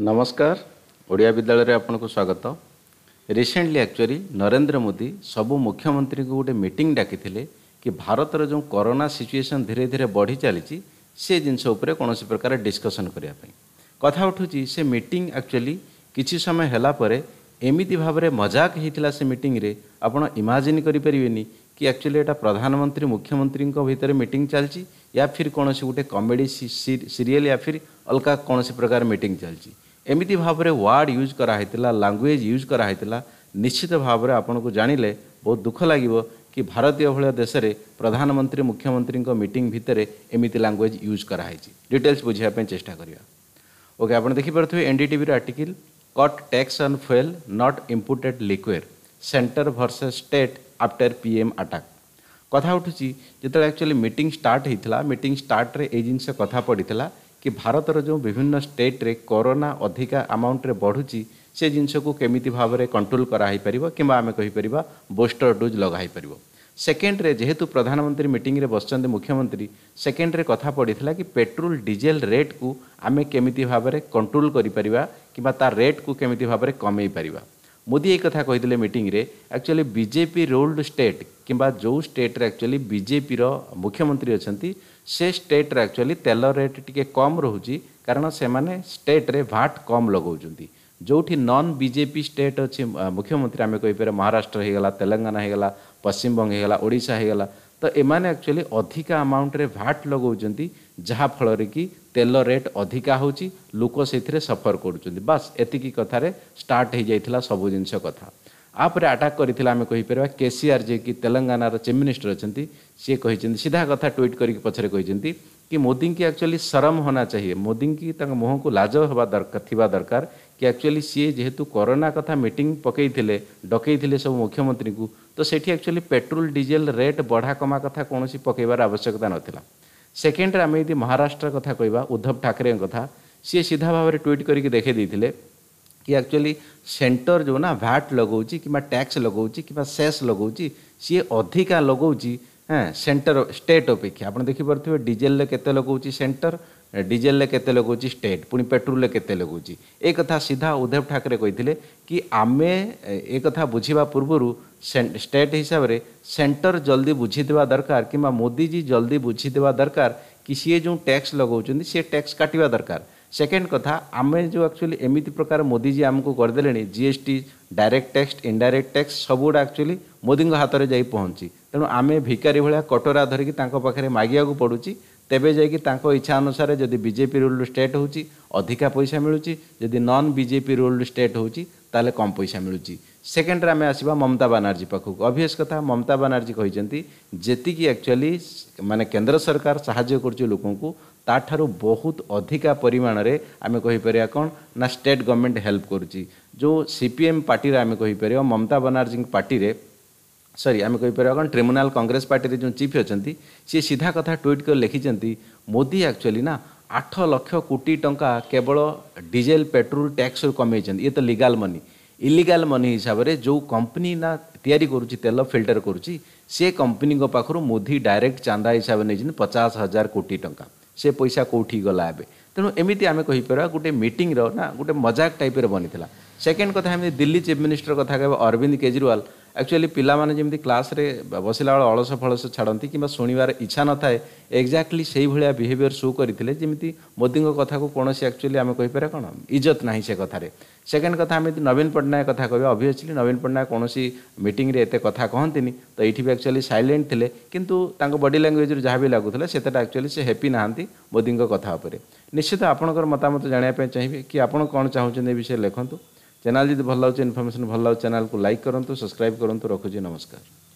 ନମସ୍କାର ଓଡ଼ିଆ ବିଦ୍ୟାଳୟରେ ଆପଣଙ୍କୁ ସ୍ୱାଗତ ରିସେଣ୍ଟଲି ଆକ୍ଚୁଆଲି ନରେନ୍ଦ୍ର ମୋଦି ସବୁ ମୁଖ୍ୟମନ୍ତ୍ରୀଙ୍କୁ ଗୋଟେ ମିଟିଂ ଡାକିଥିଲେ କି ଭାରତର ଯେଉଁ କରୋନା ସିଚୁଏସନ୍ ଧୀରେ ଧୀରେ ବଢ଼ି ଚାଲିଛି ସେ ଜିନିଷ ଉପରେ କୌଣସି ପ୍ରକାର ଡିସ୍କସନ୍ କରିବା ପାଇଁ କଥା ଉଠୁଛି ସେ ମିଟିଂ ଆକ୍ଚୁଆଲି କିଛି ସମୟ ହେଲା ପରେ ଏମିତି ଭାବରେ ମଜାକ ହୋଇଥିଲା ସେ ମିଟିଂରେ ଆପଣ ଇମାଜିନ୍ କରିପାରିବେନି କି ଆକ୍ଚୁଆଲି ଏଇଟା ପ୍ରଧାନମନ୍ତ୍ରୀ ମୁଖ୍ୟମନ୍ତ୍ରୀଙ୍କ ଭିତରେ ମିଟିଂ ଚାଲିଛି ୟା ଫିର୍ କୌଣସି ଗୋଟେ କମେଡ଼ି ସିରିଏଲ୍ ୟା ଫିର୍ ଅଲଗା କୌଣସି ପ୍ରକାର ମିଟିଂ ଚାଲିଛି एमती भाव वार्ड यूज कराई लांगुएज यूज कराई निश्चित भाव में आपन को जाने बहुत दुख लगे कि भारतीय भाया देश में प्रधानमंत्री मुख्यमंत्री मीट भितर एमती लांगुएज यूज कराई डिटेल्स बुझाप चेषा करवा ओके आप देखिपे N D T article cut tax in fuel not imported liquid center भरसेस state after PM आटाक कथ उठू जो एक्चुअली मीटिंग स्टार्ट होता मीटिंग स्टार्ट ये जिनस कथ पड़ी କି ଭାରତର ଯେଉଁ ବିଭିନ୍ନ ଷ୍ଟେଟ୍ରେ କରୋନା ଅଧିକା ଆମାଉଣ୍ଟରେ ବଢ଼ୁଛି ସେ ଜିନିଷକୁ କେମିତି ଭାବରେ କଣ୍ଟ୍ରୋଲ କରାହେଇପାରିବ କିମ୍ବା ଆମେ କହିପାରିବା ବୁଷ୍ଟର ଡୋଜ୍ ଲଗାହେଇପାରିବ ସେକେଣ୍ଡରେ ଯେହେତୁ ପ୍ରଧାନମନ୍ତ୍ରୀ ମିଟିଂରେ ବସିଛନ୍ତି ମୁଖ୍ୟମନ୍ତ୍ରୀ ସେକେଣ୍ଡରେ କଥା ପଡ଼ିଥିଲା କି ପେଟ୍ରୋଲ ଡିଜେଲ ରେଟ୍କୁ ଆମେ କେମିତି ଭାବରେ କଣ୍ଟ୍ରୋଲ୍ କରିପାରିବା କିମ୍ବା ତା ରେଟ୍କୁ କେମିତି ଭାବରେ କମେଇ ପାରିବା मोदी एक कथा कही मीटिंग रे एक्चुअली बीजेपी रोल्ड स्टेट कि जो स्टेट रे एक्चुअली बीजेपी रो मुख्यमंत्री अच्छा से स्टेट रे एक्चुअली तेल रेट टे कम रोच कारण से माने स्टेट रे भाट कम लगौं जो नन बीजेपी स्टेट अच्छे मुख्यमंत्री आम कहीपर महाराष्ट्र होगा तेलंगाना होगा पश्चिम बंग होगा ओडा होगला तो ये एक्चुअली अधिका अमाउंट रे भाट लगोचं जहाँ फल तेल रेट अधिका हो लोक से सफर करस एति कथार स्टार्ट होता सब जिन कथा आपरे आटाक करें कहींपर के सीआर जी कि तेलंगानार चिफ मिनिस्टर अच्छा सी कही सीधा कथा ट्विट कर पचर कही कि मोदी की एक्चुअली सरम होना चाहिए मोदी की तक मुह को लाज हवा दरकार दरकार कि एक्चुअली सी जेहेतु कोरोना कथा मीटिंग पकई थे डकई थे सब मुख्यमंत्री को तो से एक्चुअली पेट्रोल डीजेल रेट बढ़ा कमा कथा कौन पकईबार आवश्यकता नाला सेकेंडरे आम यदि महाराष्ट्र कथा कह उद्धव ठाकरे कथा सी सीधा भाव में ट्विट करके देखे कि एक्चुअली सेंटर जो ना भैट लगाऊँ कि टैक्स लगाऊँ कि सेस लगाऊँ सी अधिका लगाऊँ सेंटर स्टेट अपेक्षा आप देखिपे डीजेल के लगाऊँ सेंटर ଡିଜେଲରେ କେତେ ଲଗାଉଛି ଷ୍ଟେଟ୍ ପୁଣି ପେଟ୍ରୋଲରେ କେତେ ଲଗାଉଛି ଏ କଥା ସିଧା ଉଦ୍ଧବ ଠାକରେ କହିଥିଲେ କି ଆମେ ଏ କଥା ବୁଝିବା ପୂର୍ବରୁ ଷ୍ଟେଟ୍ ହିସାବରେ ସେଣ୍ଟର ଜଲ୍ଦି ବୁଝିଦେବା ଦରକାର କିମ୍ବା ମୋଦିଜୀ ଜଲ୍ଦି ବୁଝିଦେବା ଦରକାର କି ସିଏ ଯେଉଁ ଟ୍ୟାକ୍ସ ଲଗାଉଛନ୍ତି ସିଏ ଟ୍ୟାକ୍ସ କାଟିବା ଦରକାର ସେକେଣ୍ଡ କଥା ଆମେ ଯେଉଁ ଆକ୍ଚୁଆଲି ଏମିତି ପ୍ରକାର ମୋଦିଜୀ ଆମକୁ କରିଦେଲେଣି G S T direct tax indirect tax ସବୁଗୁଡ଼ା actually ମୋଦିଙ୍କ ହାତରେ ଯାଇ ପହଞ୍ଚି ତେଣୁ ଆମେ ଭିକାରୀ ଭଳିଆ କଟୋରା ଧରିକି ତାଙ୍କ ପାଖରେ ମାଗିବାକୁ ପଡ଼ୁଛି तेब जाकि इच्छा अनुसार जदि बीजेपी रूल स्टेट होधिका पैसा मिलू जदि नन बीजेपी रूल स्टेट होने कम पैसा मिलूँ सेकेंड रे आसवा ममता बानाजी पाखक अभीयस कथा ममता बानाजी कहते जीक एक्चुअली मानने केन्द्र सरकार साक ताठू बहुत अधिका परिमाण में आम कहीपर कौन ना स्टेट गवर्नमेंट हेल्प करो सीपीएम पार्टी आम कहीपर ममता बानाजी पार्टी ସରି ଆମେ କହିପାରିବା କ'ଣ ଟ୍ରିବ୍ୟୁନାଲ୍ କଂଗ୍ରେସ ପାର୍ଟିରେ ଯେଉଁ ଚିଫ୍ ଅଛନ୍ତି ସିଏ ସିଧା କଥା ଟ୍ୱିଟ୍ କରି ଲେଖିଛନ୍ତି ମୋଦି ଆକ୍ଚୁଆଲି ନା ଆଠ ଲକ୍ଷ କୋଟି ଟଙ୍କା କେବଳ ଡିଜେଲ ପେଟ୍ରୋଲ ଟ୍ୟାକ୍ସରୁ କମେଇଛନ୍ତି ଇଏ ତ ଲିଗାଲ୍ ମନି ଇଲିଗାଲ୍ ମନି ହିସାବରେ ଯେଉଁ କମ୍ପାନୀ ନା ତିଆରି କରୁଛି ତେଲ ଫିଲ୍ଟର କରୁଛି ସେ କମ୍ପାନୀଙ୍କ ପାଖରୁ ମୋଦି ଡାଇରେକ୍ଟ ଚାନ୍ଦା ହିସାବରେ ନେଇଛନ୍ତି ପଚାଶ ହଜାର କୋଟି ଟଙ୍କା ସେ ପଇସା କେଉଁଠି ଗଲା ଏବେ ତେଣୁ ଏମିତି ଆମେ କହିପାରିବା ଗୋଟେ ମିଟିଂର ନା ଗୋଟେ ମଜାକ ଟାଇପ୍ର ବନିଥିଲା ସେକେଣ୍ଡ କଥା ଏମିତି ଦିଲ୍ଲୀ ଚିଫ୍ ମିନିଷ୍ଟର କଥା କହିବା ଅରବିନ୍ଦ କେଜରିୱାଲ ଆକ୍ଚୁଆଲି ପିଲାମାନେ ଯେମିତି କ୍ଲାସ୍ରେ ବସିଲା ବେଳେ ଅଳସ ଫଳସ ଛାଡ଼ନ୍ତି କିମ୍ବା ଶୁଣିବାର ଇଚ୍ଛା ନଥାଏ ଏକ୍ଜାକ୍ଟଲି ସେଇଭଳିଆ ବିହେଭିଅର୍ ସୋ କରିଥିଲେ ଯେମିତି ମୋଦିଙ୍କ କଥାକୁ କୌଣସି ଆକ୍ଚୁଆଲି ଆମେ କହିପାରିବା କ'ଣ ଇଜ୍ଜତ ନାହିଁ ସେ କଥାରେ ସେକେଣ୍ଡ କଥା ଆମେ ନବୀନ ପଟ୍ଟନାୟକ କଥା କହିବା ଅଭିଅସ୍ଲି ନବୀନ ପଟ୍ଟନାୟକ କୌଣସି ମିଟିଂରେ ଏତେ କଥା କହନ୍ତିନି ତ ଏଇଠି ବି ଆକ୍ଚୁଆଲି ସାଇଲେଣ୍ଟ ଥିଲେ କିନ୍ତୁ ତାଙ୍କ ବଡି ଲାଙ୍ଗୁଏଜରୁ ଯାହା ବି ଲାଗୁଥିଲା ସେତେଟା ଆକ୍ଚୁଆଲି ସେ ହେପି ନାହାନ୍ତି ମୋଦିଙ୍କ କଥା ଉପରେ ନିଶ୍ଚିତ ଆପଣଙ୍କର ମତାମତ ଜାଣିବା ପାଇଁ ଚାହିଁବେ କି ଆପଣ କ'ଣ ଚାହୁଁଛନ୍ତି ଏ ବିଷୟରେ ଲେଖନ୍ତୁ चैनल जी तो भल लगे इनफर्मेसन भल लगे चैनल को लाइक करूँ सब्सक्राइब करूँ रखुच नमस्कार